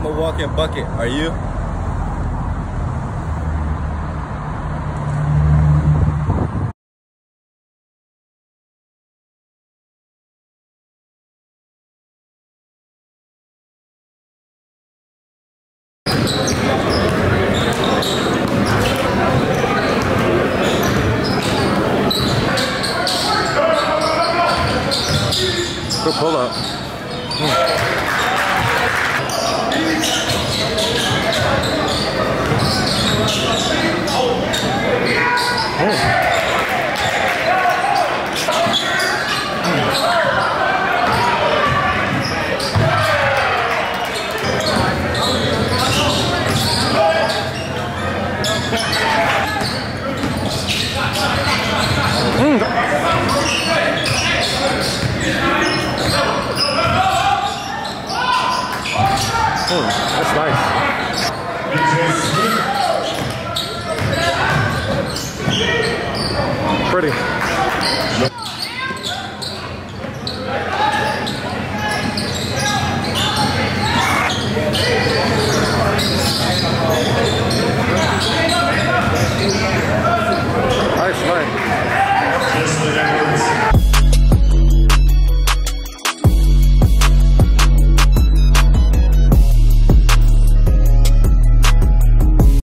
I'm a walking bucket. Are you? Good pull up. Hmm. That's nice. Pretty.